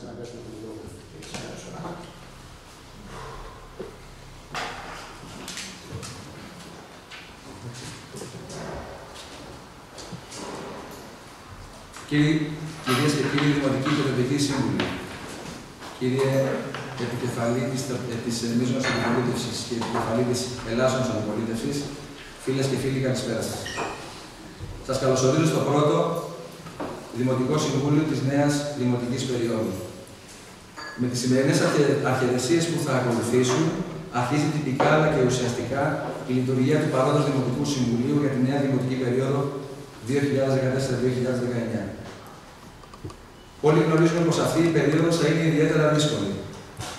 Κάτσε να πέσουμε το λόγο. Κυρίες και κύριοι Δημοτικοί και Τοπικοί Σύμβουλοι, κύριε Επικεφαλή της, της Μίζωνας Αντιπολίτευσης και Επικεφαλή της Ελλάσσονος Αντιπολίτευσης, φίλες και φίλοι, καλησπέρα σας. Σας καλωσορίζω στο πρώτο Δημοτικό Συμβούλιο της νέας Δημοτικής Περίοδου. Με τις σημερινές αρχαιρεσίες που θα ακολουθήσουν, αρχίζει τυπικά αλλά και ουσιαστικά η λειτουργία του παρόντος Δημοτικού Συμβουλίου για τη νέα Δημοτική Περίοδο 2014-2019. Όλοι γνωρίζουμε πως αυτή η περίοδος θα είναι ιδιαίτερα δύσκολη,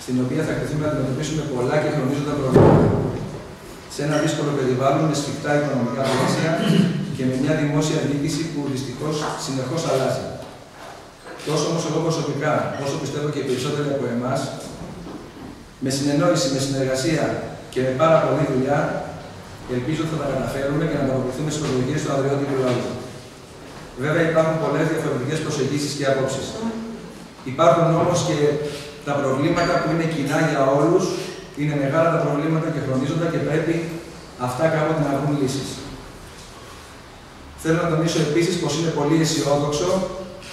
στην οποία θα κληθούμε να αντιμετωπίσουμε πολλά και χρονίζοντα προβλήματα. Σε ένα δύσκολο περιβάλλον με σφιχτά οικονομικά πλαίσια και με μια δημόσια διοίκηση που δυστυχώς συνεχώς αλλάζει. Τόσο όμως εγώ προσωπικά, όσο πιστεύω και οι περισσότεροι από εμάς, με συνεννόηση, με συνεργασία και με πάρα πολλή δουλειά, ελπίζω ότι θα τα καταφέρουμε και να ανταποκριθούμε στις προσδοκίε του αδριώτικου λαού. Βέβαια υπάρχουν πολλές διαφορετικές προσεγγίσεις και απόψει. Υπάρχουν όμως και τα προβλήματα που είναι κοινά για όλους, είναι μεγάλα τα προβλήματα και χρονίζοντα και πρέπει αυτά κάποτε να βρουν λύσεις. Θέλω να τονίσω επίσης πως είναι πολύ αισιόδοξο,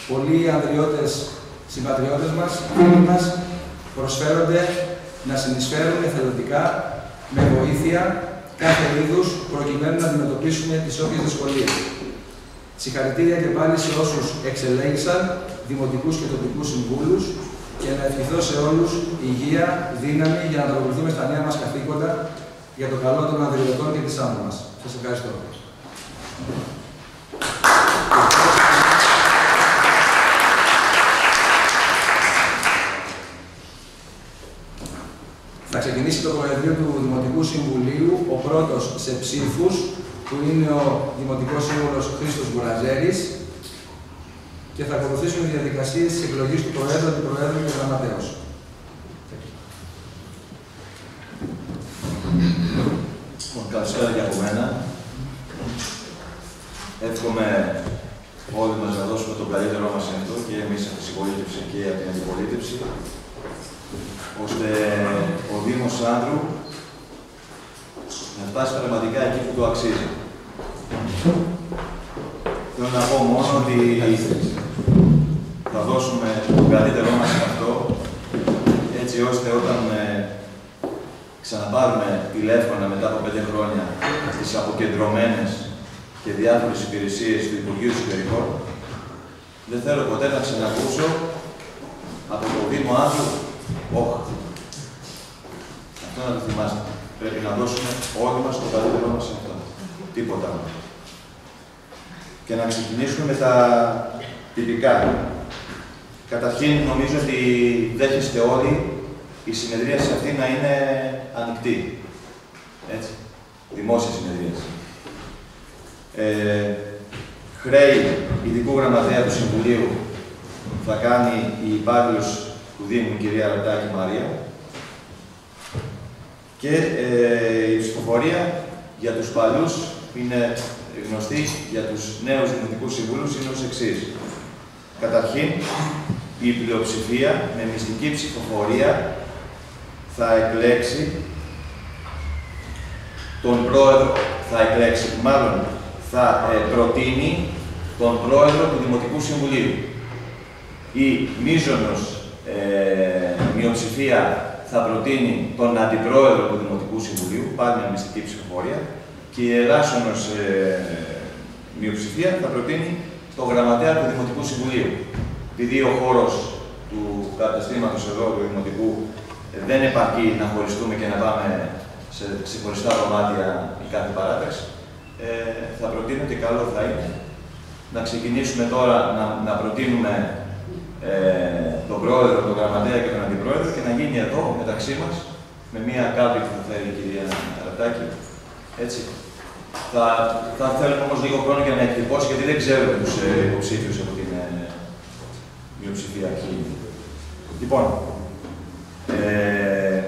πολλοί ανδριώτες συμπατριώτες μας, φίλοι μας, προσφέρονται να συνεισφέρουν εθελοντικά με βοήθεια κάθε είδους προκειμένου να αντιμετωπίσουμε τις όποιες δυσκολίες. Συγχαρητήρια και πάλι σε όσους εξελέγησαν δημοτικούς και τοπικούς συμβούλους και να ευχηθώ σε όλους υγεία, δύναμη για να ανταποκριθούμε στα νέα μας καθήκοντα για το καλό των αδριωτών και της άμμου μας. Σας ευχαριστώ. Ξεκινήσει το Προεδρείο του Δημοτικού Συμβουλίου, ο πρώτος σε ψήφους, που είναι ο Δημοτικός Σύμβουλος Χρήστος Μπουραζέρης και θα ακολουθήσουν οι διαδικασίες της εκλογής του Προέδρου, του Προέδρου και του Γραμματέως. Λοιπόν, καλησπέρα και από μένα. Εύχομαι όλοι μας να δώσουμε το καλύτερό μας εδώ και εμείς από τη συμπολίτευση και από την αντιπολίτευση, ώστε ο Δήμος Άντρου να φτάσει πραγματικά εκεί που το αξίζει. Θέλω να πω μόνο ότι θα δώσουμε το καλύτερό μας σε αυτό, έτσι ώστε όταν ε, ξαναπάρουμε τηλέφωνα μετά από πέντε χρόνια στις αποκεντρωμένες και διάφορες υπηρεσίες του Υπουργείου Εσωτερικών, δεν θέλω ποτέ να ξανακούσω από το Δήμο Άντρου, όχι. Αυτό να το θυμάστε. Πρέπει να δώσουμε όλοι μας το καλύτερό μας σε αυτό. Τίποτα άλλο. Και να ξεκινήσουμε με τα τυπικά. Καταρχήν, νομίζω ότι δέχεστε όλοι η συνεδρίαση αυτή να είναι ανοιχτή. Έτσι. Δημόσια συνεδρίαση. Ε, χρέη ειδικού γραμματέα του Συμβουλίου θα κάνει η υπάλληλος του Δήμου, η κυρία Ρωτάκη Μαρία. Και ε, η ψηφοφορία για τους παλιούς είναι γνωστή, για τους νέους δημοτικούς συμβούλους είναι ως εξής. Καταρχήν, η πλειοψηφία με μυστική ψηφοφορία θα εκλέξει τον πρόεδρο, θα εκλέξει, μάλλον θα ε, προτείνει τον πρόεδρο του Δημοτικού Συμβουλίου. Η μίζωνος ε, μειοψηφία θα προτείνει τον αντιπρόεδρο του Δημοτικού Συμβουλίου, πάλι με μυστική ψηφοφορία, και η ελάσσονος ε, μειοψηφία θα προτείνει τον γραμματέα του Δημοτικού Συμβουλίου. Επειδή ο χώρος του καταστήματος εδώ, του Δημοτικού, ε, δεν επαρκεί να χωριστούμε και να πάμε σε ξεχωριστά δωμάτια η κάθε παράταξη, ε, θα προτείνω και καλό θα είναι να ξεκινήσουμε τώρα να, να προτείνουμε ε, τον πρόεδρο, τον γραμματέα και τον αντιπρόεδρο και να γίνει εδώ μεταξύ μας με μία κάλπη που θα φέρει η κυρία Ρατάκη. Έτσι. Θα, θα θέλουμε όμως λίγο χρόνο για να εκτυπώσει, γιατί δεν ξέρουμε τους ε, υποψήφιους από την ε, μειοψηφία αρχή. Λοιπόν, ε,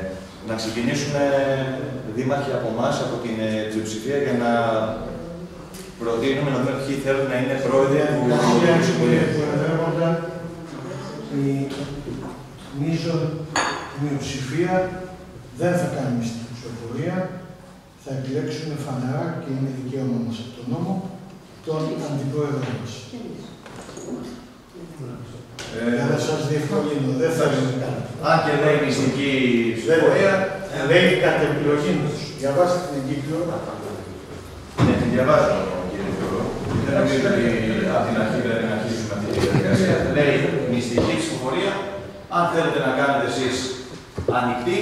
να ξεκινήσουμε δήμαρχοι από εμάς, από την ε, πλειοψηφία, για να προτείνουμε να δούμε ποιοι θέλουν να είναι πρόεδροι του Συμβουλίου. Η μείζον μειοψηφία δεν θα κάνει μυστική ψηφοφορία, θα επιλέξουμε φανερά και είναι δικαίωμα μας από τον νόμο, τον αντιπρόεδρο μας. Ε, Για να σας διευκολύνω, δεν θα είναι κάτι. αν και λέει μυστική ψηφοφορία, Λέει κατ' επιλογή τους. Διαβάστε την εγκύκλιο. ναι, την διαβάζω, κύριε Υπουργό. Δεν νομίζω ότι από την αρχή πρέπει να αρχίσουμε αυτή τη διαδικασία. Λέει μυστική ψηφοφορία. Αν θέλετε να κάνετε εσείς ανοιχτή,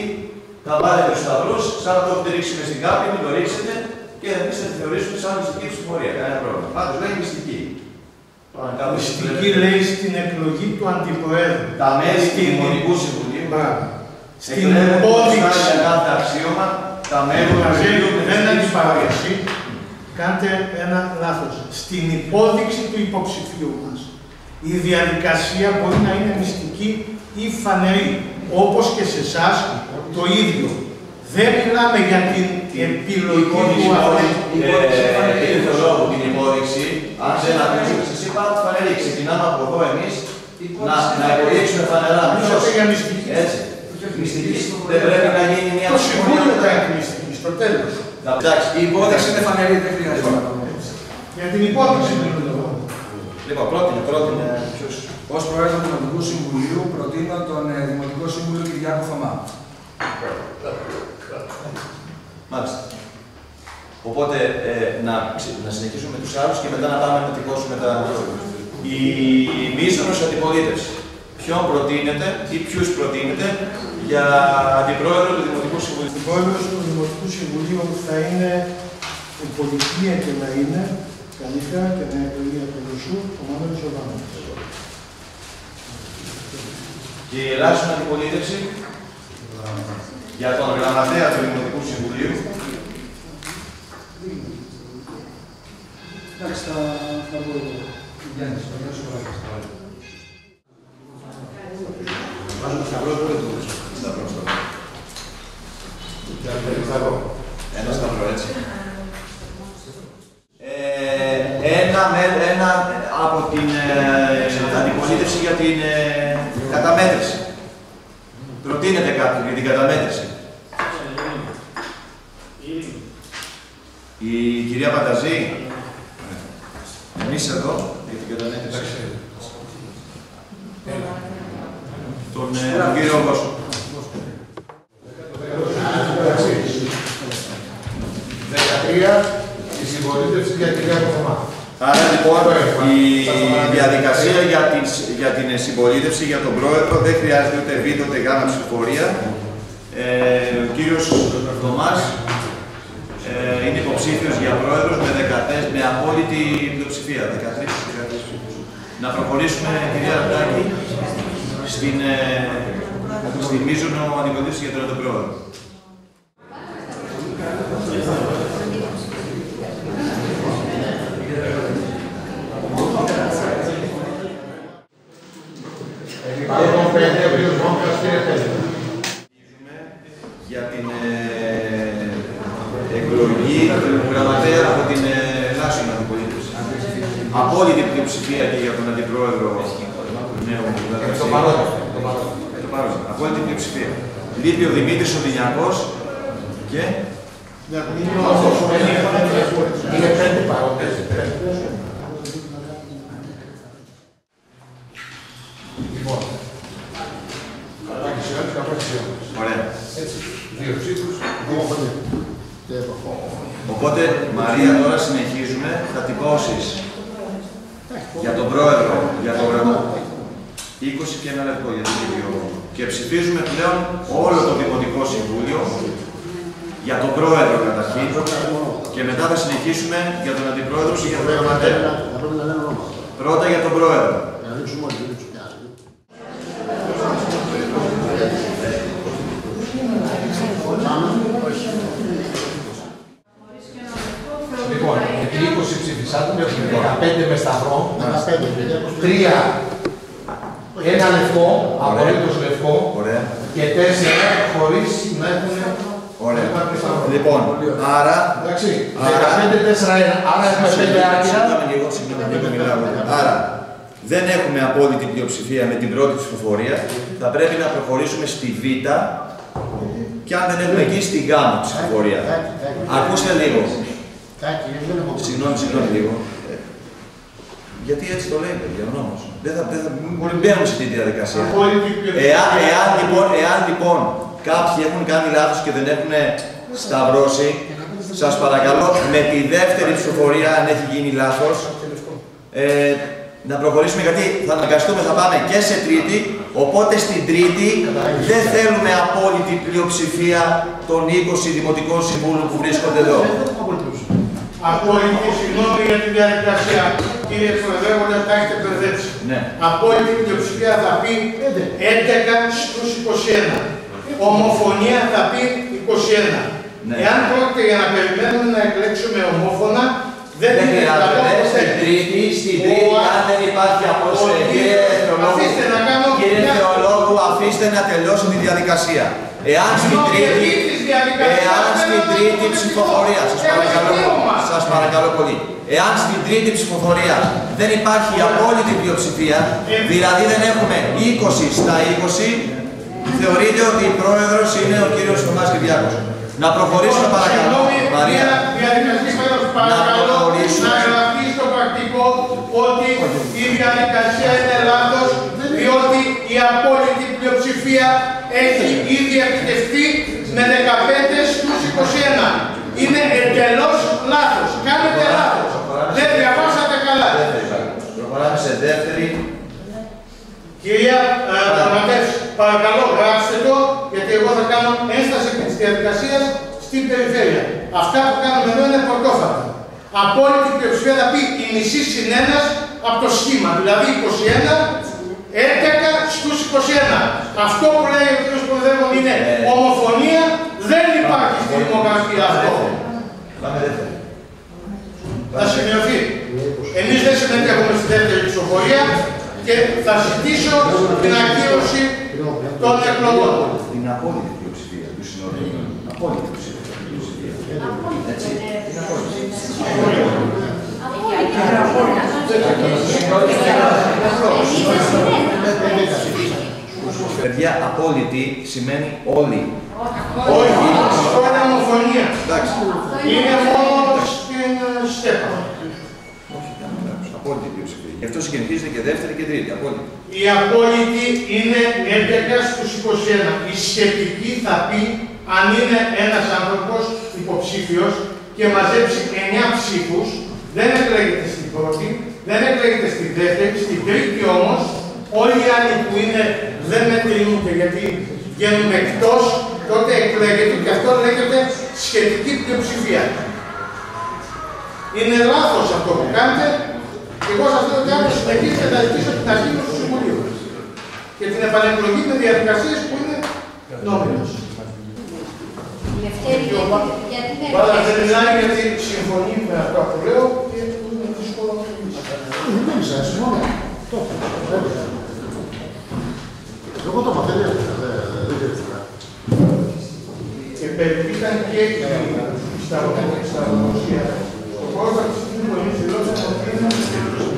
θα βάλετε τους σταυρούς, σαν να το έχετε ρίξει μες στην κάπη, μην το ρίξετε και εμείς θα τη θεωρήσουμε σαν μυστική ψηφοφορία. Κανένα πρόβλημα. Πάντως λέει μυστική. Τώρα, κάπου Μυστική λέει στην εκλογή του αντιπροέδρου. Τα μέλη του Στην- Δημοτικού Συμβουλίου Μπράβο. Στην εκλέγονται υπόδειξη για κάθε αξίωμα τα μέλη του Μαζί Συμβουλίου δεν Μυστικής αντιπαραβιαστεί. Κάντε ένα λάθος. Στην υπόδειξη του υποψηφίου μας. Η διαδικασία μπορεί να είναι μυστική ή φανερή. Όπως και σε εσά το ίδιο. Δεν μιλάμε για την επιλογή του αθλητικού. Είναι το λόγο την υπόδειξη, αν δεν ακούσετε, σας είπα ότι φανερή. Ξεκινάμε από εδώ εμείς να, να υποδείξουμε φανερά. Μιλάτε Ποιος, για μυστική. έτσι, μυστική, δεν πρέπει να γίνει μια Το συμφωνία Συμβούλιο θα μετά. έχει μυστική στο τέλος. Εντάξει, Η υπόδειξη είναι φανερή, δεν χρειάζεται να το πούμε. Για την υπόδειξη μιλούμε εδώ. Λοιπόν, πρότεινε, πρότεινε, ποιος; Ω Πρόεδρο του Δημοτικού Συμβουλίου προτείνω τον ε, Δημοτικό Σύμβουλο Κυριάκο Θωμά. Μάλιστα. Οπότε ε, να, ξε- να συνεχίσουμε με τους άλλους και μετά να πάμε να τυπώσουμε τα... Η μίζωνος αντιπολίτευση. Ποιον προτείνετε ή ποιους προτείνετε για αντιπρόεδρο του Δημοτικού Συμβουλίου; Ο πρόεδρος του Δημοτικού Συμβουλίου θα είναι η πολιτεία και να είναι καλύτερα και να εκλογεί από το σου ο Μάνος Ζωβάνος. Και η ελάχιστη αντιπολίτευση για τον γραμματέα του Δημοτικού Συμβουλίου. Εντάξει, θα, θα πω εγώ. Γιάννης, ο Γιάννης Σοβαράκης. Βάζω το σταυρό του δεν το βρίσκω. Σταυρό, σταυρό. Ένα σταυρό, έτσι. Ε, ένα, με- ένα από την ε, αντιπολίτευση για την ε, καταμέτρηση. Προτείνετε κάποιον για την καταμέτρηση. Η κυρία Πανταζή. Εμείς εδώ για την καταμέτρηση. Τον, ε, τον κύριο Κώσο. 13 η συμπολίτευση για την κυρία Κοθωμά. Άρα λοιπόν η διαδικασία για την, για την συμπολίτευση για τον πρόεδρο δεν χρειάζεται ούτε β' ούτε γ' ψηφοφορία. Ε, ο κύριος Θωμάς ε, είναι υποψήφιος για πρόεδρος με, 14, με απόλυτη πλειοψηφία, 13. 13. Να προχωρήσουμε, κυρία Ραντάκη, στην, ε, στην μείζωνο αντιπολίτευση για τον αντιπρόεδρο. Παρόν 5, ο κύριος Μόγκας πήρε 5. για την ε, εκλογή του γραμματέα από την ε, National Αντιπολίτευση. Απόλυτη πλειοψηφία και για τον αντιπρόεδρο του νέου Ε, Το παρόν. το παρόν. Ε, το παρόν. Απόλυτη πλειοψηφία. Λείπει ο Δημήτρης ο Δινιακός και Είναι 5 παρόντες. Λοιπόν, Καράκης Ιωάννης, Καπάκης Ιωάννης. ωραία. Έτσι, δύο ψήφους, δύο φωνές. Οπότε, Μαρία, τώρα συνεχίζουμε. Θα τυπώσεις για τον πρόεδρο, για τον γραμματέα. 20 και ένα λεπτό για την ίδιο. Και ψηφίζουμε πλέον όλο το Δημοτικό Συμβούλιο για τον πρόεδρο καταρχήν και μετά θα συνεχίσουμε για τον αντιπρόεδρο και για τον γραμματέα. Πρώτα για τον πρόεδρο. Λοιπόν, οι 20 ψηφισάτων έχουν 15 με σταυρό, 3 ένα λευκό, απολύτως λευκό Ωραία. και 4 χωρίς να έχουν Ωραία. να υπάρχουν σταυρό. Λοιπόν, άρα. Εντάξει, Άρα- 15-4-1, άρα έχουμε 5 άκυρα. Συγγνώμη λίγο, συγγνώμη, μην το μιλάω. Άρα, δεν έχουμε απόλυτη πλειοψηφία με την πρώτη ψηφοφορία, θα πρέπει να προχωρήσουμε στη Β και αν δεν έχουμε εκεί στη Γ ψηφοφορία. Ακούστε λίγο. Συγγνώμη, συγγνώμη λίγο. Ε, Γιατί έτσι το λέει, παιδιά, ο νόμος. Δεν θα, δεν θα, μην μπαίνουμε σε αυτή τη διαδικασία. Απόλυτη πλειοψηφία. Εάν, εάν, λοιπόν, εάν λοιπόν κάποιοι έχουν κάνει λάθος και δεν έχουν σταυρώσει, σας παρακαλώ με τη δεύτερη ψηφοφορία, αν έχει γίνει λάθος, ε, να προχωρήσουμε γιατί θα αναγκαστούμε, θα πάμε και σε τρίτη, οπότε στην τρίτη δεν θέλουμε απόλυτη πλειοψηφία των 20 δημοτικών συμβούλων που βρίσκονται εδώ. Απόλυτη, συγγνώμη για τη διαδικασία. Κύριε Προεδρεύοντα, τα έχετε μπερδέψει. Ναι. Απόλυτη πλειοψηφία θα πει 11 στους 21. Ομοφωνία θα πει 21. Ναι. Εάν πρόκειται για να περιμένουμε να εκλέξουμε ομόφωνα, δεν Δεν είναι χρειάζεται. καλό Στην ποτέ. τρίτη, στην Ο- τρίτη, αν δεν υπάρχει απόσταση, ο- κύριε Θεολόγου, Αφήστε να κάνω κύριε μια- Θεολόγου, αφήστε να τελειώσω τη διαδικασία. Εάν στην Συγγνώμη, τρίτη, γιατί της διαδικασίας εάν δεν στην είναι τρίτη το ψηφοφορία, σας Έχουμε παρακαλώ, δικαίωμα. σας παρακαλώ πολύ, εάν στην τρίτη ψηφοφορία δεν υπάρχει απόλυτη πλειοψηφία, δηλαδή δεν έχουμε 20 στα 20, θεωρείται ότι η πρόεδρος είναι ο κύριος Θωμάς Κυριάκος. Να προχωρήσουμε παρακαλώ, Συγγνώμη, Μαρία. μια διαδικασία παρακαλώ, παρακαλώ προχωρήσουμε. να γραφτεί στο πρακτικό ότι η διαδικασία είναι λάθος διότι η απόλυτη πλειοψηφία έχει ήδη επιτευχθεί με 15 στους 21. Είναι εντελώς λάθος. Κάνετε λάθος. Δεν διαβάσατε καλά. Προχωράμε σε δεύτερη. Κυρία ε, Γραμματεύς, παρακαλώ γράψτε το, γιατί εγώ θα κάνω ένσταση επί της διαδικασίας στην περιφέρεια. Αυτά που κάνουμε εδώ είναι πορτόφατα. Απόλυτη πλειοψηφία θα πει η μισή συν ένας από το σχήμα, δηλαδή 21, 11 στους 21. Αυτό που λέει ο κ. Προεδρεύων είναι ομοφωνία, δεν υπάρχει στη δημοκρατία αυτό. Πάμε δεύτερη. Θα σημειωθεί. Εμείς δεν συμμετέχουμε στη δεύτερη ψηφοφορία και θα ζητήσω την ακύρωση των εκλογών. Την απόλυτη πλειοψηφία του συνολικού. Απόλυτη πλειοψηφία. Έτσι. Την απόλυτη. Παιδιά, απόλυτη σημαίνει όλοι. Όχι, αυτό είναι ομοφωνία. Εντάξει. Είναι μόνος στην ε, ΣΤΕΠΑ. Όχι, δεν είναι λάθος. Απόλυτη πλειοψηφία. Γι' αυτό συγκεντρίζεται και δεύτερη και τρίτη. Απόλυτη. Η απόλυτη είναι 11 στους 21. Η σχετική θα πει αν είναι ένας άνθρωπος υποψήφιος και μαζέψει 9 ψήφους, δεν εκλέγεται στην πρώτη, δεν εκλέγεται στην δεύτερη, στην τρίτη όμως, όλοι οι άλλοι που είναι δεν μετρούνται γιατί βγαίνουν εκτός, τότε εκλέγεται και αυτό λέγεται σχετική πλειοψηφία. Είναι λάθος αυτό που κάνετε και εγώ σας λέω ότι αν το συνεχίσετε θα ζητήσω την ακύρωση του Συμβουλίου και την επανεκλογή με διαδικασίες που είναι νόμιμες. Λευτέρη, γιατί δεν Πάντα δεν μιλάει γιατί συμφωνεί με αυτό που λέω και είναι δύσκολο να μιλήσει. Εγώ το μαθαίνω, δεν ξέρω. Και περί- ήταν και η- στα στα δημοσία. Το πρώτο της στιγμή που εμείς δηλώσαμε ότι είναι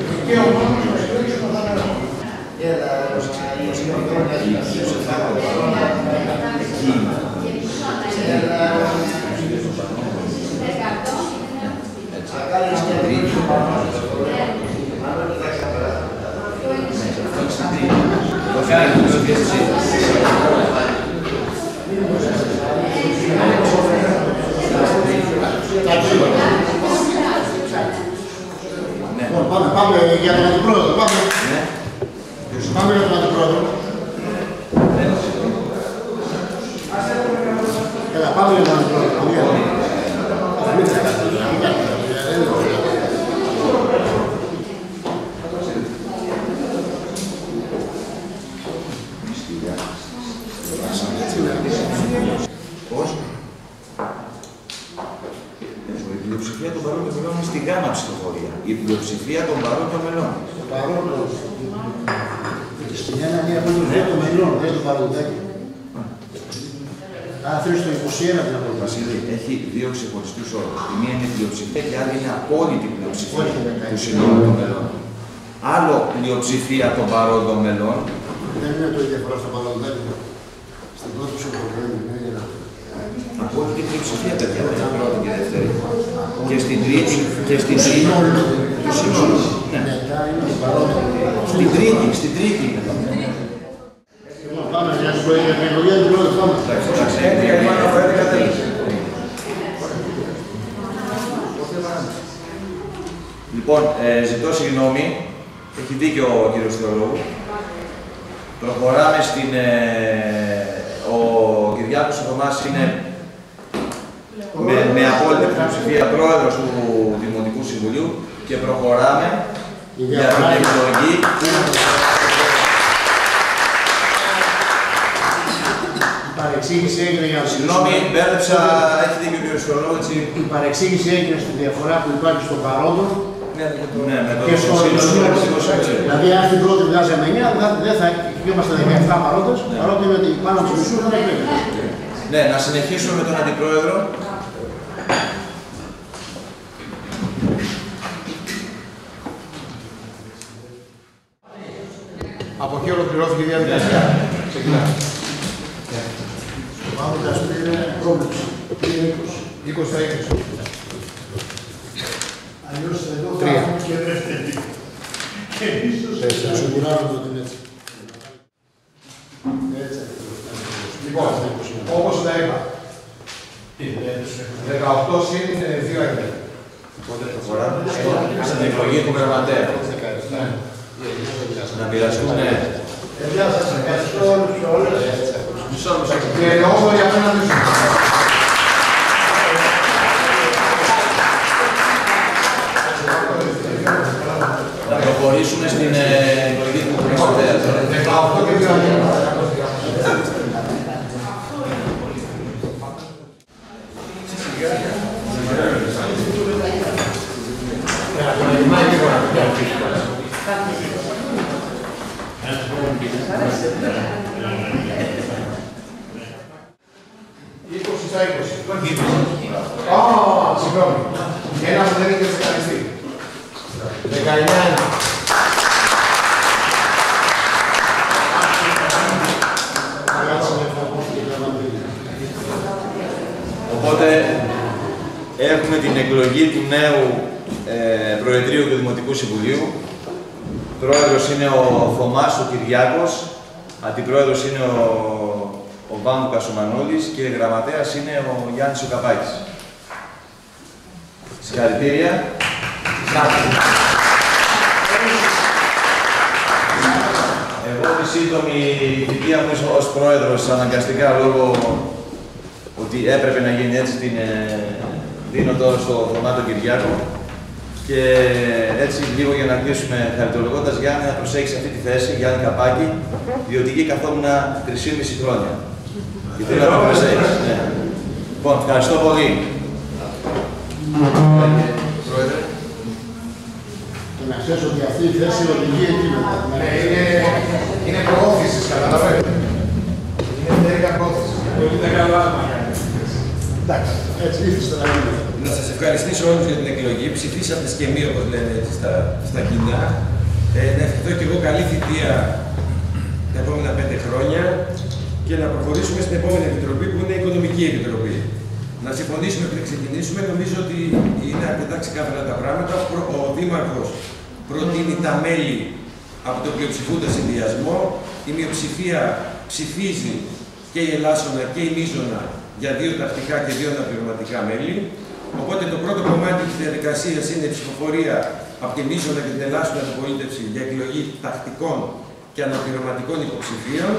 δικαίωμά μας να εκλέξουμε τον αέρα. Το κάνει την πλειοψηφία στη Λοιπόν, πάμε, πάμε για τον αντιπρόεδρο. Πάμε, Ναι. πάμε για τον αντιπρόεδρο. Έλα, πάμε για τον αντιπρόεδρο. Μην τρέχετε, μην κάνετε. Δεν είναι ωραία. Πώς; Η πλειοψηφία των παρόντων μελών είναι στη γάμα ψηφοφορία. Η πλειοψηφία των παρόντων μελών. Το παρόν, στην ένα μία που είναι το μελών, δεν το παροντάκι. Αν θέλεις το 21 την απολύτω. Βασίλη, έχει δύο ξεχωριστούς όρους. Η μία είναι η πλειοψηφία και η άλλη είναι απόλυτη πλειοψηφία Όχι, δεν του συνόλου των μελών. άλλο πλειοψηφία των παρόντων μελών. Δεν είναι το ίδιο διαφορά στα παρόντα. Στην πρώτη σου προγραμμή είναι για να Από όλη την πλειοψηφία, παιδιά, δεν είναι πρώτη και δεύτερη. Και στην τρίτη, και στην τρίτη. Το σύνολο. Ναι. Μετά είναι το παρόντα. Στην τρίτη, στην τρίτη. Πάμε για την πρωί- για την εκλογή την πρώτη πάμε. Εντάξει, εντάξει. 11 η μάνα από 11 τέλος. Λοιπόν, ε, ζητώ συγγνώμη. Έχει δίκιο ο κύριος Θεολόγου. Προχωράμε στην... ε, ο Κυριάκος ο Θωμάς είναι με, με απόλυτη πλειοψηφία πρόεδρος του Δημοτικού Συμβουλίου και προχωράμε Η για την διαφορά είναι- εκλογή Η παρεξήγηση έγινε για να Συγγνώμη, μπέρδεψα, έχει δίκιο ο κύριος Θεολόγου, έτσι. Η παρεξήγηση έγινε στη διαφορά που υπάρχει στο παρόντο Ναι, με το και στο Σύλλογο στο- Δημοτικού Συμβουλίου. Δηλαδή, αν την πρώτη βγάζαμε 9, δεν- δεν θα είμαστε 17 παρόντες, παρότι είναι ότι πάνω από του μισούς δεν εκλέγεται. Ναι, να συνεχίσουμε με τον Αντιπρόεδρο. Από εκεί ολοκληρώθηκε η διαδικασία. Ξεκινάμε. Το πάνω δικαστήριο είναι πρόβλεψη. Είναι 20. 20 στα 20. Αλλιώς εδώ θα Τρία. έχουμε και δεύτερη. Και ίσως... Θα σιγουράρουμε ότι είναι έτσι. Έτσι Λοιπόν, όπως τα είπα, 18 συν 2 έγινε. Πότε προχωράμε στο- στην εκλογή του γραμματέα. Να μοιραστούν, ναι. Παιδιά, σας ευχαριστώ όλους και όλες. Μισό, μισό. Και νεόδοροι απέναντι σου. Να προχωρήσουμε στην 18 και 20 στα 20. Α, συγγνώμη. Ένας δεν είχε ξεκαριστεί. 19. Έχουμε την εκλογή του νέου ε, Προεδρείου του Δημοτικού Συμβουλίου. Πρόεδρος είναι ο Θωμάς ο Κυριάκος, αντιπρόεδρος είναι ο, ο Βάμου Κασομανούλης και γραμματέας είναι ο Γιάννης ο Καπάκης. Συγχαρητήρια. Εγώ τη σύντομη θητεία μου ως πρόεδρος αναγκαστικά λόγω ότι έπρεπε να γίνει έτσι την ε, δίνω τώρα στο Θωμά τον Κυριάκο και έτσι λίγο για να κλείσουμε χαριτολογώντας Γιάννη να προσέχεις αυτή τη θέση, Γιάννη Καπάκη, διότι εκεί καθόμουν 3,5 χρόνια. Και θέλω να το προσέχεις. Ναι. Λοιπόν, ευχαριστώ πολύ. Πρόεδρε. Και να ξέρεις ότι αυτή η θέση οδηγεί εκεί μετά. Ναι, είναι, είναι προώθησης, καταλαβαίνετε. Είναι εταιρικά προώθησης. Εντάξει, έτσι ήθιστε να γίνει. Να σας ευχαριστήσω όλους για την εκλογή. Ψηφίσατε και μία, όπως λένε έτσι, στα, στα κοινά. Ε, να ευχηθώ και εγώ καλή θητεία τα επόμενα πέντε χρόνια και να προχωρήσουμε στην επόμενη επιτροπή που είναι η Οικονομική Επιτροπή. Να συμφωνήσουμε πριν ξεκινήσουμε. Νομίζω ότι είναι αρκετά ξεκάθαρα τα πράγματα. Ο προ- Ο Δήμαρχος προτείνει τα μέλη από τον πλειοψηφούντα συνδυασμό. Η μειοψηφία ψηφίζει και η Ελλάσσονα και η Μίζωνα για δύο τακτικά και δύο αναπληρωματικά μέλη. Οπότε το πρώτο κομμάτι της διαδικασίας είναι η ψηφοφορία από τη Μίζωνα και την Ελλάσσονα αντιπολίτευση για εκλογή τακτικών και αναπληρωματικών υποψηφίων.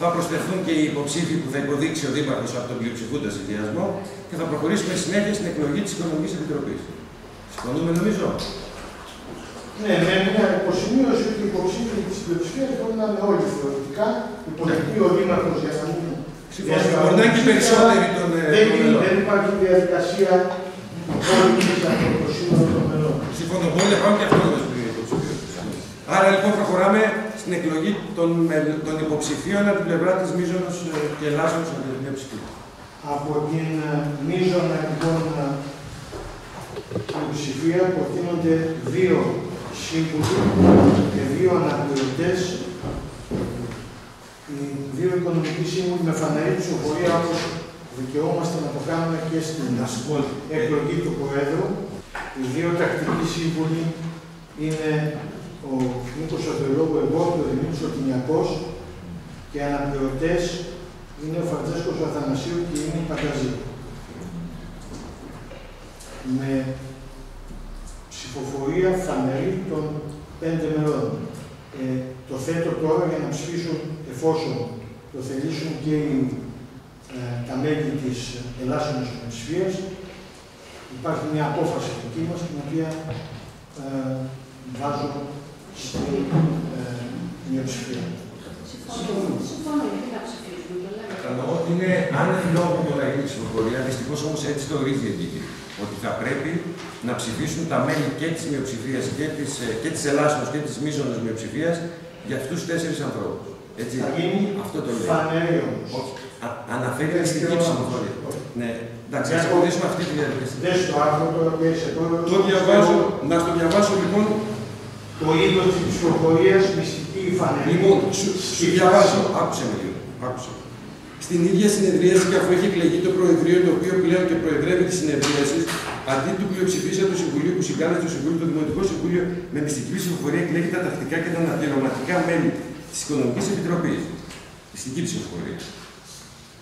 Θα προσθεθούν και οι υποψήφοι που θα υποδείξει ο Δήμαρχος από τον πλειοψηφούντα συνδυασμό και θα προχωρήσουμε συνέχεια στην εκλογή της Οικονομικής Επιτροπής. Συμφωνούμε νομίζω; Ναι, με μια υποσημείωση ότι οι υποψήφοι της πλειοψηφίας μπορεί να είναι όλοι θεωρητικά. Υποτιμεί ο Δήμαρχος για να μην. Συμφωνούμε. Μπορεί να είναι και περισσότεροι των, ε, Δεν, των είναι- μελών. δεν υπάρχει διαδικασία πολιτική από το σύνολο των μελών. Συμφωνώ. Μπορεί να υπάρχουν και αυτό το υποψηφίο. Άρα λοιπόν προχωράμε στην εκλογή των, μελ- των υποψηφίων από την πλευρά της Μίζωνος ε, και Ελλάσσονος από την πλειοψηφία. Από την ε, μείζωνα λοιπόν ε, πλειοψηφία προτείνονται δύο σύμβουλοι και δύο αναπληρωτές, οι δύο οικονομικοί σύμβουλοι με φανερή ψηφοφορία όπως δικαιόμαστε να το κάνουμε και στην εκλογή του Προέδρου. Οι δύο τακτικοί σύμβουλοι είναι ο Νίκος Οδελόγου, εγώ και ο Δημήτρης Οτινιακός και αναπληρωτές είναι ο Φραντζέσκος Αθανασίου και είναι η Πανταζή. Με ψηφοφορία φανερή των πέντε μελών. Ε, το θέτω τώρα για να ψηφίσουν εφόσον το θελήσουν και οι, ε, τα μέλη της Ελλάσσονης Ομοσπονδίας. Υπάρχει μια απόφαση δική μας, την οποία ε, βάζω στην ε, μειοψηφία. Συμφωνώ, γιατί να ψηφίσουμε, το λέμε. Κατανοώ ότι είναι άνευ λόγου το να γίνει ψηφοφορία, δυστυχώς όμως έτσι το ορίζει η Αιγύπτη. Ότι θα πρέπει να ψηφίσουν τα μέλη και της μειοψηφίας και της και της Ελλάσσονο και της μείζωνο μειοψηφίας για αυτούς του τέσσερις ανθρώπους. Έτσι. Θα γίνει Αυτό το λέει. φανερή όμως. Όχι. Α- Αναφέρει μυστική ψηφοφορία. Ναι, εντάξει, ας ακολουθήσουμε αυτή τη διαδικασία. Δεν στο άρθρο τώρα που είσαι τώρα. Το διαβάζω, να στο διαβάσω λοιπόν. Το είδος της ψηφοφορία μυστική ή φανερή. Λοιπόν, σου, στη σου διαβάζω, φάση- άκουσε με λίγο. Άκουσε. Στην ίδια συνεδρίαση και αφού έχει εκλεγεί το Προεδρείο, το οποίο πλέον και προεδρεύει τη συνεδρίαση, αντί του πλειοψηφίσια του Συμβουλίου που συγκάνε στο Συμβούλιο, το Δημοτικό Συμβούλιο με μυστική ψηφοφορία εκλέγει τα τακτικά και τα αναπληρωματικά μέλη της Οικονομικής Επιτροπής. Μυστική ψηφοφορίας.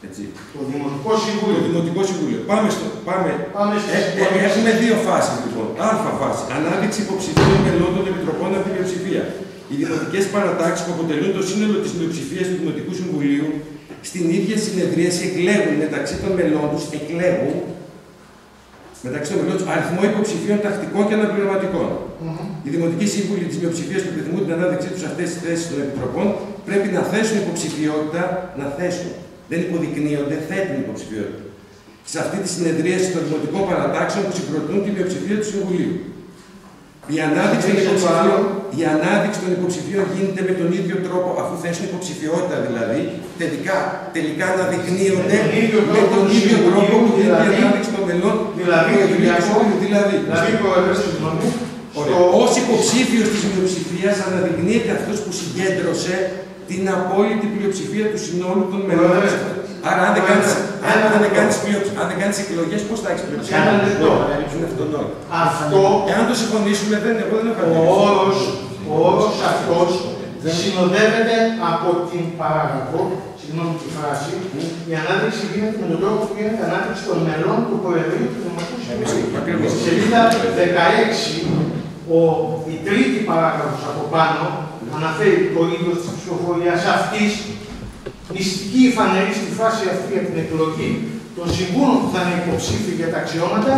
Έτσι. Το Δημοτικό Το Συμβούλιο. Δημοτικό Συμβούλιο. Πάμε στο. Πάμε. Πάμε Ε, στις ε, έχουμε δύο φάσεις λοιπόν. Α φάση. Ανάδειξη υποψηφίων μελών των επιτροπών από τη μειοψηφία. Οι δημοτικές παρατάξεις που αποτελούν το σύνολο της μειοψηφία του Δημοτικού Συμβουλίου στην ίδια συνεδρίαση εκλέγουν μεταξύ των μελών τους, εκλέγουν μεταξύ των μελών τους αριθμό υποψηφίων τακτικών και αναπληρωματικών. Μμμ. Οι δημοτικοί σύμβουλοι της μειοψηφίας που επιθυμούν την ανάδειξή τους σε αυτές τις θέσεις των επιτροπών πρέπει να θέσουν υποψηφιότητα, να θέσουν. Δεν υποδεικνύονται, θέτουν υποψηφιότητα. Σε αυτή τη συνεδρίαση των δημοτικών παρατάξεων που συγκροτούν τη μειοψηφία του Συμβουλίου. Η ανάδειξη, των Έχεις υποψηφίων, επάνω. η ανάδειξη των υποψηφίων γίνεται με τον ίδιο τρόπο, αφού θέσουν υποψηφιότητα δηλαδή, τελικά, τελικά αναδεικνύονται Με τον ίδιο με τρόπο τον του ίδιο Συμβουλίου, τρόπο που γίνεται η δηλαδή- ανάδειξη των μελών Δηλαδή, του Ιδρυτικού Κυριακό, Συμβουλίου. Δηλαδή, Δηλαδή, Πρόεδρε, συγγνώμη, Ωραία. στο- Ως υποψήφιος της μειοψηφίας αναδεικνύεται αυτός που συγκέντρωσε την απόλυτη πλειοψηφία του συνόλου των μελών. Πρόεδρε. Άρα, αν δεν Πρόεδρε. κάνεις, αν, Ένα αν δεν λεπτό. κάνεις, πλειοψ- αν δεν κάνεις εκλογές, πώς θα έχεις πλειοψηφία; Ένα λεπτό. Είναι αυτονόητο. Αυτό Εάν το συμφωνήσουμε, δεν, εγώ δεν έχω Ο αντίρρηση. όρος, ο όρος αυτός συνοδεύεται από την παράγραφο, συγγνώμη τη φράση, η ανάδειξη γίνεται με τον τρόπο που γίνεται η ανάδειξη των μελών του Προεδρείου του Δημοτικού Συμβουλίου. Ακριβώς. Στη σελίδα 16, ο, η τρίτη παράγραφος από πάνω αναφέρει το είδος της ψηφοφορίας αυτής, μυστική ή φανερή στη φάση αυτή για την εκλογή των συμβούλων που θα είναι υποψήφιοι για τα αξιώματα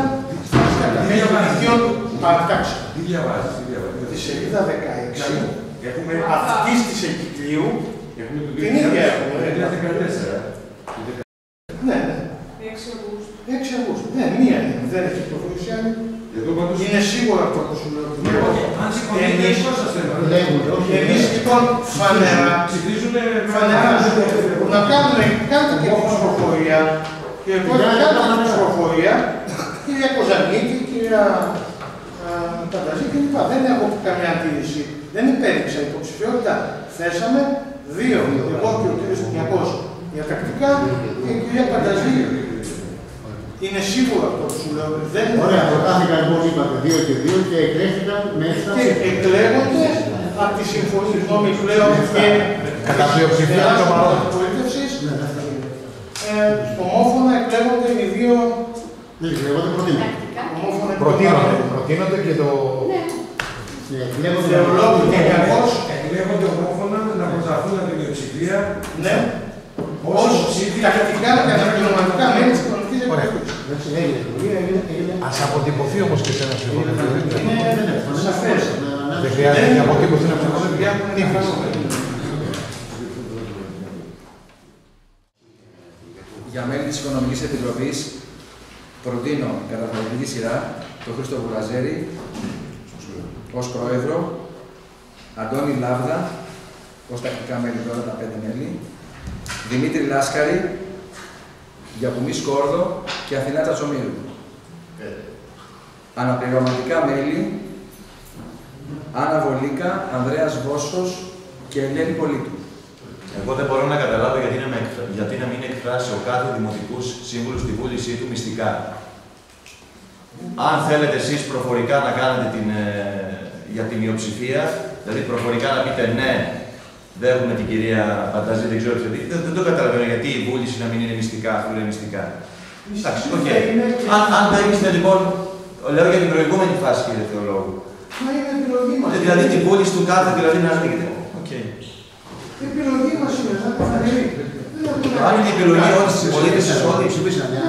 της καταμέτρων παρατάξεων. Τι διαβάζεις, τι διαβάζεις. Τη σελίδα 16 Έχουμε, αυτή τη εγκυκλίου, έχουμε το Την ίδια έχουμε. 2014. ναι, ναι, 6 Αυγούστου. 6 Αυγούστου. Ναι, μία είναι, δεν έχει προχωρήσει άλλη. Εδώ πάντως... Είναι σίγουρο αυτό που σου λέω. Όχι, αν συμφωνείτε, Εμείς- πώς σας θέλω. Λέγουν, όχι. Εμείς λοιπόν φανερά, Ψηφίζουν φανερά, να κάνουμε, κάντε και ψηφοφορία. Και εγώ Για να κάνω κάνουμε. ψηφοφορία, κυρία Κοζανίτη, κυρία Πανταζή κλπ. Δεν έχω καμιά αντίρρηση. Δεν υπέδειξα υποψηφιότητα. Θέσαμε δύο. Εγώ και ο κ. Τουνιακός για τακτικά και η κυρία Πανταζή. Είναι σίγουρο αυτό που σου λέω. Δεν Ωραία, προτάθηκαν όπως είπατε, δύο και δύο και εκλέχθηκαν μέσα και εκλέγονται από τη συμφωνία γνώμη πλέον και Κατά πλειοψηφία της των παρόντων. αντιπολίτευσης, Ναι, ναι, ναι. ε, ομόφωνα εκλέγονται οι δύο Δεν ξέρω, εγώ δεν προτείνω. Τακτικά. ομόφωνα Προτείνονται. εκλέγονται. Προτείνονται και το. Ναι. Ναι, εκλέγονται Θεολόγου να- Κυριακός, Εκλέγονται ομόφωνα να προταθούν από τη μειοψηφία ναι, ως ως υποψήφοι τακτικά και αναπληρωματικά μέλη της Οικονομικής Ωραία. Επιτροπής. Εντάξει, έγινε, έγινε, έγινε. Α αποτυπωθεί όμως και σε ένα ψηφοδέλτιο. Είναι- δεν είναι. ναι, ναι, ναι, σαφές. να- να- Δεν χρειάζεται η αποτύπωση να ψηφοδέλτιο. Για που είναι χάσιμο. Για μέλη της Οικονομικής Επιτροπής προτείνω κατά αλφαβητική σειρά τον Χρήστο Βουλαζέρη ως πρόεδρο, Αντώνη Λάβδα ως τακτικά μέλη τώρα τα πέντε μέλη, Δημήτρη Λάσκαρη, Γιακουμή Σκόρδο και Αθηνά Τσατσομύρου. Αναπληρωματικά μέλη Άννα Βολίκα, Ανδρέας Βόσχος και Ελένη Πολίτου. Εγώ δεν μπορώ να καταλάβω γιατί να, με εκφρα- γιατί να μην εκφράσει ο κάθε δημοτικού σύμβουλος τη βούλησή του μυστικά. Αν θέλετε εσείς προφορικά να κάνετε την, ε, για τη μειοψηφία, δηλαδή προφορικά να πείτε ναι, δέχομαι την κυρία Πανταζή, δεν ξέρω γιατί, δεν, δεν το καταλαβαίνω γιατί η βούληση να μην είναι μυστικά, αφού είναι μυστικά. Εντάξει, οκ. Αν, αν δεν είστε λοιπόν, λέω για την προηγούμενη φάση κύριε Θεολόγου. Μα είναι επιλογή μας. Ε, Δηλαδή την βούληση του κάθε δηλαδή να ανοίγεται. Οκ. Η επιλογή μας είναι να είναι φανερή. Δεν έχουμε Αν είναι η επιλογή όλης της πολίτε τη Όλοι ψηφίσαν, ναι.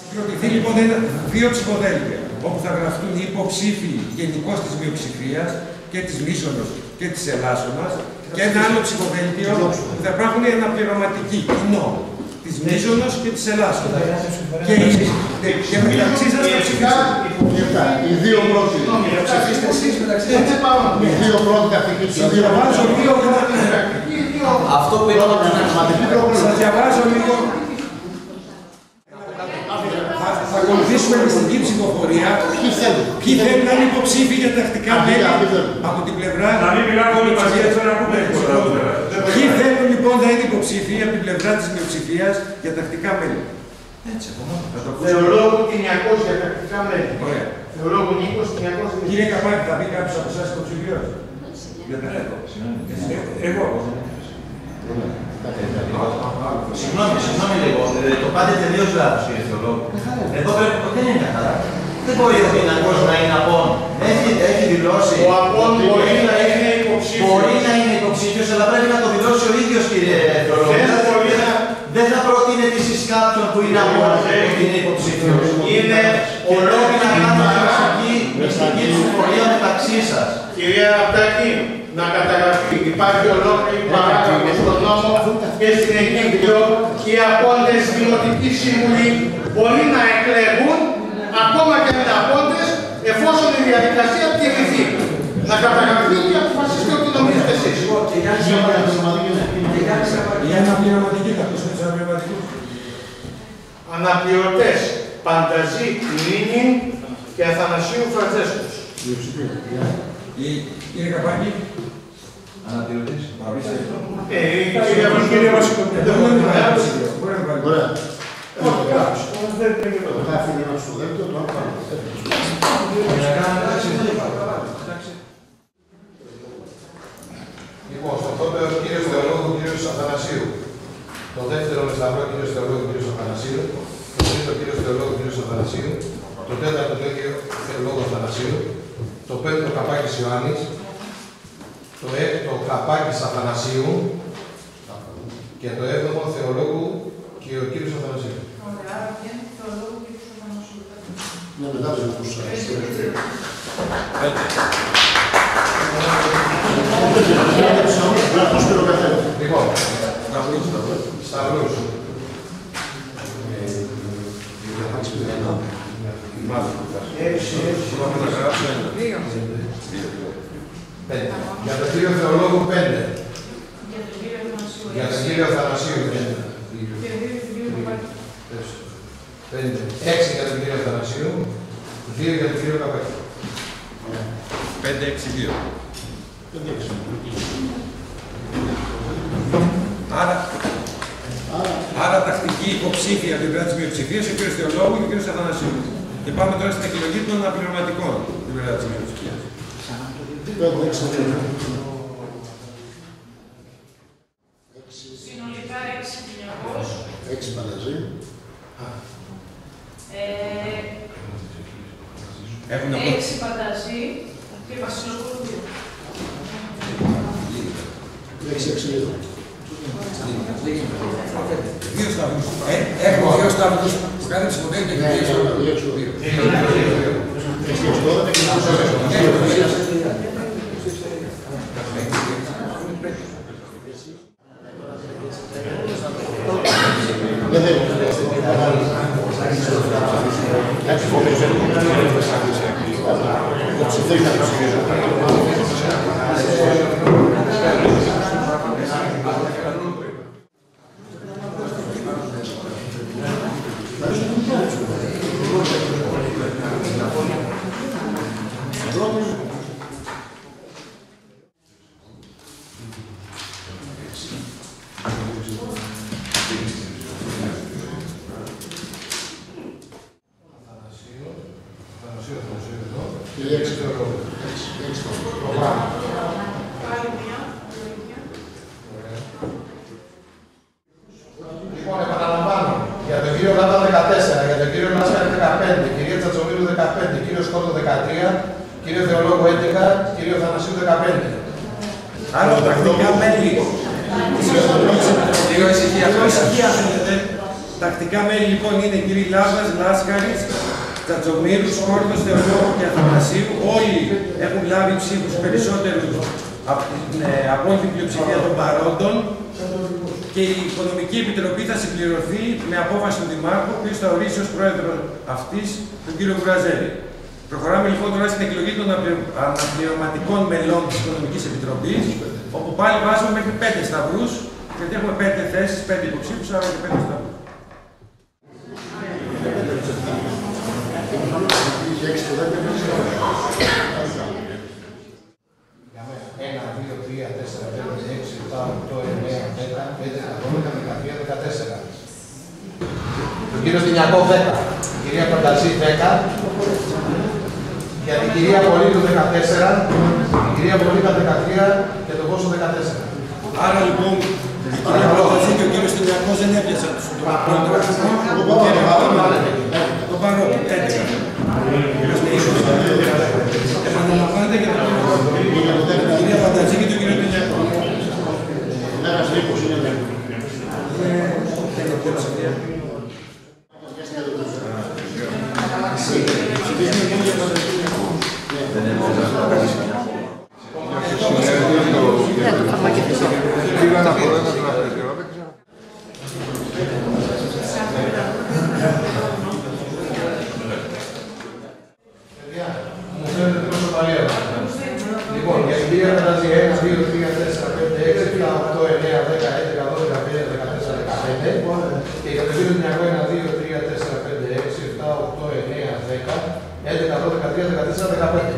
Συγκροτηθεί λοιπόν ένα, δύο ψηφοδέλτια όπου θα γραφτούν οι υποψήφοι γενικώς της μειοψηφίας και της μίσονος και της Ελλάσσονας και ένα άλλο ψηφοδέλτιο που θα υπάρχουν αναπληρωματικοί κοινό της μίσονος και της Ελλάσσονας. Και, και μεταξύ σα θα ψηφίσετε. Λεπτά. Οι δύο πρώτοι. Ψηφίστε εσείς μεταξύ σας. Έτσι πάμε. Οι δύο πρώτοι τακτικοί Σας διαβάζω λίγο Αυτό που είπαμε Πρώτα είναι σημαντική πρόκληση. Σας διαβάζω λίγο. Θα, θα ακολουθήσουμε μυστική ψηφοφορία. Ποιοι θέλουν; Ποιοι θέλουν να είναι υποψήφοι για τακτικά Αυτοί, μέλη; αυτοί θέλουν. από την πλευρά. Να μην μιλάμε όλοι μαζί, έτσι να ακούμε τίποτα. Ποιοι θέλουν λοιπόν να είναι υποψήφοι από την πλευρά της μειοψηφίας για τακτικά μέλη; Έτσι, από μόνο. Θα το ακούσω. Θεολόγου Τινιακός για τακτικά μέλη. Ωραία. Θεολόγου Νίκος Τινιακός. Κύριε Καπάκη, θα μπει κάποιος από εσάς υποψηφίος; Δεν τα έχω. Συγγνώμη. Εγώ. Συγγνώμη, συγγνώμη λίγο. Ε, Το πάτε τελείως λάθος, κύριε Θεολόγου. Εδώ πρέπει. Δεν είναι καθαρά. Δεν μπορεί ο δυνατός να είναι απόν. Έχει, έχει δηλώσει. Ο Απόν ότι μπορεί έχει- να είναι υποψήφιος. Μπορεί να είναι υποψήφιος, αλλά πρέπει να το δηλώσει ο ίδιος, κύριε Θεολόγου. Δεν Δεν θα- μπορεί να- Δεν θα προτείνετε εσείς κάποιον που είναι απόν ότι είναι υποψήφιος. Είναι Και ο πρέπει να λόγος κάνετε μυστική μυστική ψηφοφορία μεταξύ σας. Κυρία Απτάκη, να καταγραφεί. Υπάρχει ολόκληρη παράγραφο στον νόμο και στην Αιγύπτιο οι απόντες δημοτικοί σύμβουλοι μπορεί να εκλεγούν ακόμα και με απόντες εφόσον η διαδικασία τηρηθεί. Να καταγραφεί και αποφασίστε ό,τι νομίζετε εσείς. Για αναπληρωματική θα ακούσουμε του αναπληρωματικού. Αναπληρωτές Πανταζή Λίνιν και Αθανασίου Φραντζέσκους. Η- Κύριε Καπάκη. Αναπληρωτής. Ε, η κυρία Κύριε Βασικό, Δεν μπορεί να Μπορεί αλλάξει. να βάλει. Ωραία. Όχι, κάποιος. Όμως δεν είναι εδώ. Θα αφήνει ένα στο δέλτιο, το άλλο πάνω. Λοιπόν, στο πρώτο ο κύριος Θεολόγου, ο κύριος Αθανασίου. Το δεύτερο με σταυρό, ο κύριος Θεολόγου, ο κύριος Αθανασίου. Το τρίτο ο κύριος Θεολόγου, ο κύριος Αθανασίου. Το τέταρτο τέτοιο Θεολόγου Αθανασίου. Το πέμπτο Καπάκης Ιωάννης. Το έκτο Καπάκης Αθανασίου. Και το έβδομο Θεολόγου και ο κύριος Αθανασίου. Ναι, μετά τους ακούς. Γράφω στο καθένα. Λοιπόν, Σταυρούς. Πέντε. Για τον κύριο Θεολόγου πέντε. Για τον κύριο Θανασίου πέντε. Πέντε. Έξι για τον κύριο Θανασίου. Δύο για τον κύριο Καπάκη. 5-6-2. Άρα, άρα τακτική υποψήφια από την πλευρά της μειοψηφίας ο κ. Θεολόγου και ο κ. Αθανασίου. Και πάμε τώρα στην εκλογή των αναπληρωματικών από την πλευρά της μειοψηφίας. Πέντε, έξι, δύο. Συνολικά 6.900. Έξι Παναζή. Ε, Έχουν 6 πανταζή και βασιλοπούλου. Έξι, έξι, δύο. δύο σταυρούς. Έχουμε δύο σταυρούς που κάνει ψηφοδέλτια και Ναι, δύο ναι, σταυρούς. Δύο, 음. Λάσκαρης, Τσατσομύρου, Σκόρδος, Θεολόγου και Αθανασίου. Όλοι έχουν λάβει ψήφους περισσότερους από την ε, απόλυτη πλειοψηφία των παρόντων και η Οικονομική Επιτροπή θα συμπληρωθεί με απόφαση του Δημάρχου, ο οποίος θα ορίσει ως πρόεδρος αυτής τον κύριο Κουραζέλη. Προχωράμε λοιπόν τώρα στην εκλογή των αναπλη- αναπληρωματικών μελών της Οικονομικής Επιτροπής, όπου πάλι βάζουμε μέχρι πέντε σταυρούς, γιατί έχουμε πέντε θέσεις, πέντε υποψήφους, άρα και πέντε σταυρούς. Είχε έξι το δεύτερο, έξι το δεύτερο. Για μένα. 1, 2, 3, 4, 5, 6, 7, 8, 9, 10, 11, 12, 13, 14. Τον κύριο Στυνιακό 10, την κυρία Πανταζή 10, για την κυρία Πολύτου 14, την κυρία Πολύτα 13 και τον Κώσο 14. Άρα λοιπόν, η κυρία Παπαζή και ο κύριος Τηλιακός δεν έπιασαν τους τον πρώτο αριθμό. Το παρόν, 11. Κύριος Νεΐσος. Επαναλαμβάνεται και το η κυρία Πανταζή και τον κύριο Τηλιακό. Ένας λίπος είναι δεύτερο. Παιδιά, μου φαίνεται τόσο παλιό. Λοιπόν, για την κυρία Πανταζή 1, 2, 3, 4, 5, 6, 7, 8, 9, 10, 11, 12, 13, 14, 15. Και για τον κύριο Τυνιακό 1, 2, 3, 4, 5, 6, 7, 8, 9, 10, 11, 12, 13, 14, 15.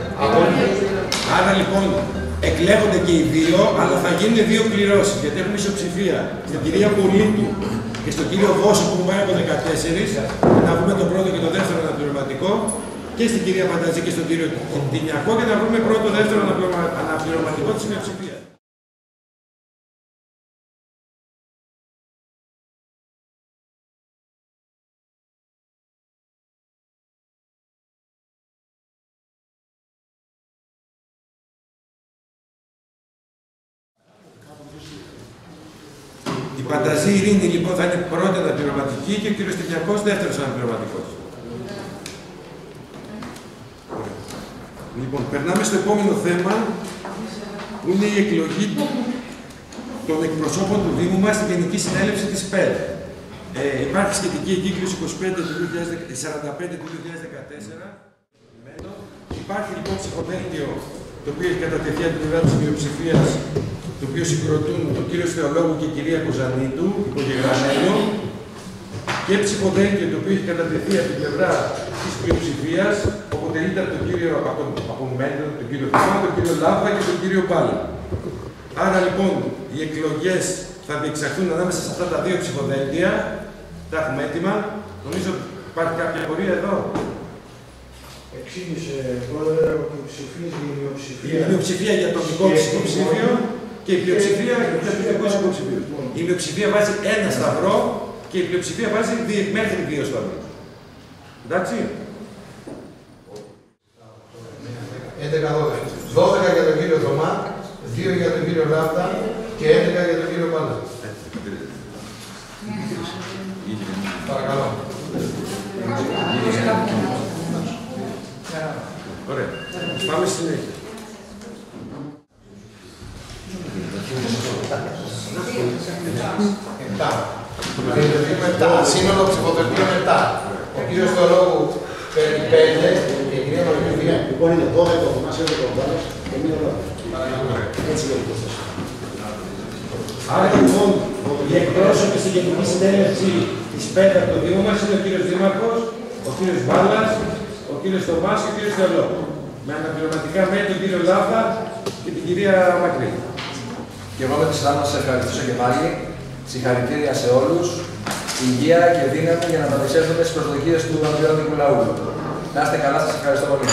Άρα λοιπόν, εκλέγονται και οι δύο, αλλά θα γίνουν δύο κληρώσεις γιατί έχουμε ισοψηφία. Στην κυρία Πολίτου και στον κύριο Βόσο που έχουν πάει από 14, να βρούμε τον πρώτο και τον δεύτερο αναπληρωματικό, και στην κυρία Πανταζή και στον κύριο Τινιακό και να βρούμε πρώτο δεύτερο αναπληρωμα- αναπληρωματικό της μειοψηφία. Η Πανταζή Ειρήνη λοιπόν θα είναι πρώτη αναπληρωματική και ο κύριος Τινιακός δεύτερος αναπληρωματικός. Λοιπόν, περνάμε στο επόμενο θέμα, που είναι η εκλογή των εκπροσώπων του Δήμου μας στη Γενική Συνέλευση της ΠΕΔ. Ε, υπάρχει σχετική εγκύκλωση 25 του 2010 45 του 2014. Υπάρχει λοιπόν ψηφοδέλτιο το οποίο έχει κατατεθεί από την πλευρά της μειοψηφίας, το οποίο συγκροτούν τον κύριο Θεολόγου και η κυρία Κοζανίτου, υπογεγραμμένο, και ψηφοδέλτιο το οποίο έχει κατατεθεί από την πλευρά της πλειοψηφία, που αποτελείται από τον κύριο από τον, από μένα, τον κύριο Θήμα, τον κύριο Λάβα και τον κύριο Μπάλα. Άρα λοιπόν οι εκλογές θα διεξαχθούν ανάμεσα σε αυτά τα δύο ψηφοδέλτια. Τα έχουμε έτοιμα. Νομίζω υπάρχει κάποια πορεία εδώ. Εξήγησε πρόεδρε ότι ψηφίζει η Η μειοψηφία. μειοψηφία για το δικό τη υποψήφιο και η πλειοψηφία για το δικό τη υποψήφιο. Η μειοψηφία βάζει ένα σταυρό και η πλειοψηφία βάζει δι- μέχρι δύο σταυρούς. Εντάξει. 11, 12. 12 για τον κύριο Θωμά, 2 για τον κύριο Λάβτα και 11 για τον κύριο Μπάλα. Παρακαλώ. Ωραία. Πάμε στη συνέχεια. Επτά. Επτά. Σύνολο ψηφοδελτίων 7. Ο κύριος Θεολόγου παίρνει 5 και η κυρία Μαργαρία. Λοιπόν, είναι 12 το Θωμάς, 11 το Μπάλας και μία ώρα. Έτσι λέει το θέσμα. Άρα λοιπόν, οι εκπρόσωποι στη Γενική Συνέλευση της ΠΕΤΑ από το Δήμο μας είναι ο κύριος Δήμαρχος, ο κύριος Μπάλας, ο κύριος Θωμάς και ο κύριος Θεολόγου. Με αναπληρωματικά μέλη τον κύριο Λάβα και την κυρία Μακρύ. Και εγώ με τη σειρά μου σας ευχαριστήσω και πάλι. Συγχαρητήρια σε όλους, υγεία και δύναμη για να μεταξέλθουμε στις προσδοκίες του Ανδριώδη Λαού. Να είστε καλά, σας ευχαριστώ πολύ.